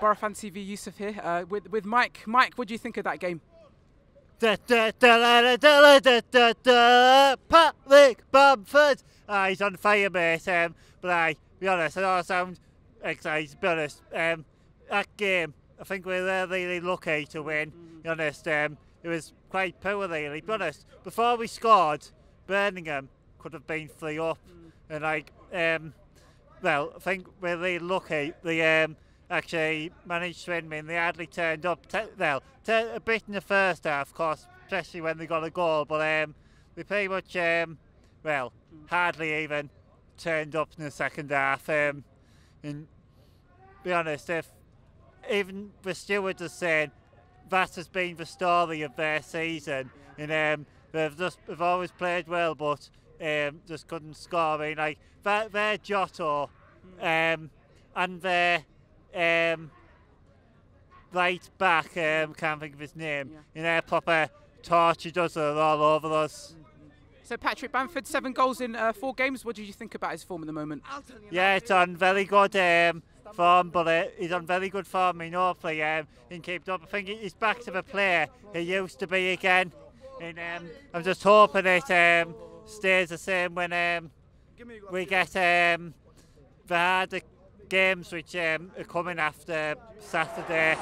Boro Fan TV, Yusuf here uh, with, with Mike. Mike, what do you think of that game? Patrick Bamford! Uh, he's on fire, mate. Um, but I, be honest, I I sound excited, be honest. Um, that game, I think we were really lucky to win. Mm. Be honest, um, it was quite poor, really. Be honest, before we scored, Birmingham could have been three up. Mm. And, like, um, well, I think we're really lucky. The um, actually managed to win me and they hardly turned up. well, a bit in the first half, of course, especially when they got a goal, but um, they pretty much, um, well, hardly even turned up in the second half. Um, and be honest, if even the stewards are saying that has been the story of their season, and um, they've just they've always played well, but um, just couldn't score. I mean, like their, their Jota um, and their um, right back, um, can't think of his name, yeah. you know, proper tortured us all over us. So Patrick Bamford, seven goals in uh, four games. What did you think about his form at the moment? Yeah, it's on very good um, form, but uh, he's on very good form. You hopefully um, he can keep it up. I think he's back to the player he used to be again. And um, I'm just hoping it um, stays the same when um, we get um, the harder games which um, are coming after Saturday.